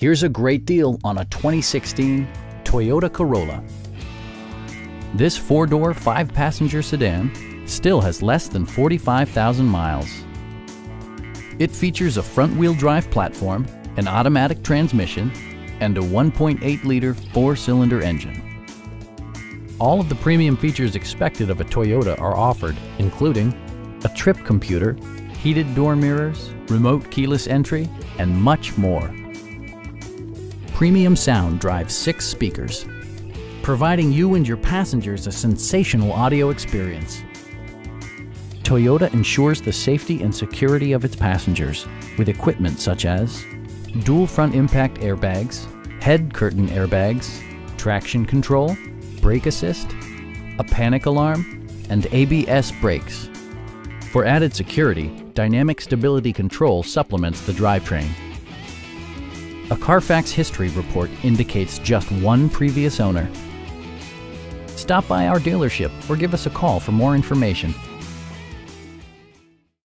Here's a great deal on a 2016 Toyota Corolla. This four-door, five-passenger sedan still has less than 45,000 miles. It features a front-wheel drive platform, an automatic transmission, and a 1.8-liter four-cylinder engine. All of the premium features expected of a Toyota are offered, including a trip computer, heated door mirrors, remote keyless entry, and much more. Premium sound drives six speakers, providing you and your passengers a sensational audio experience. Toyota ensures the safety and security of its passengers with equipment such as dual front impact airbags, head curtain airbags, traction control, brake assist, a panic alarm, and ABS brakes. For added security, Dynamic Stability Control supplements the drivetrain. A Carfax history report indicates just one previous owner. Stop by our dealership or give us a call for more information.